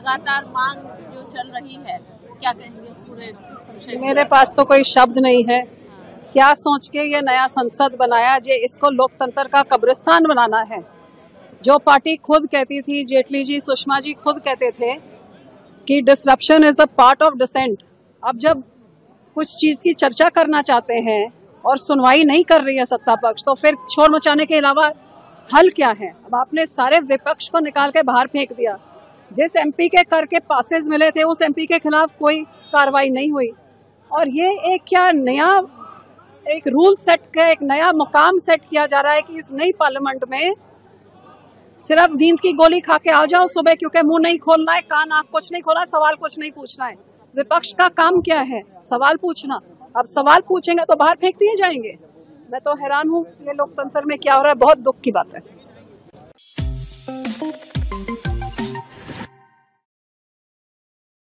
लगातार मांग जो चल रही है, क्या कहेंगे पूरे मेरे पास तो कोई शब्द नहीं है। क्या सोच के ये नया संसद बनाया, जे इसको लोकतंत्र का कब्रिस्तान बनाना है? जो पार्टी खुद कहती थी, जेटली जी, सुषमा जी खुद कहते थे कि disruption is a part of dissent अब जब कुछ चीज़ की चर्चा करना चाहते हैं और सुनवाई नहीं कर रही है सत्ता पक्ष तो फिर शोर मचाने के अलावा हल क्या है? अब आपने सारे विपक्ष को निकाल के बाहर फेंक दिया। जिस एमपी के कर के पासेज मिले थे, उस एमपी के खिलाफ कोई कार्रवाई नहीं हुई। और ये एक क्या नया, एक रूल सेट का, एक नया मुकाम सेट किया जा रहा है कि इस नई पार्लियामेंट में सिर्फ़ नींद की गोली खा के आ जाओ सुबह, क्योंकि मुँह नहीं खोलना है, कान, आँख कुछ नहीं खोला, सवाल कुछ नहीं पूछना है। विपक्ष का काम क्या है? सवाल पूछना। अब सवाल पूछेंगे तो बाहर फेंक दिए जाएँगे। मैं तो हैरान हूँ, ये लोकतंत्र में क्या हो रहा है, बहुत दुख की बात है।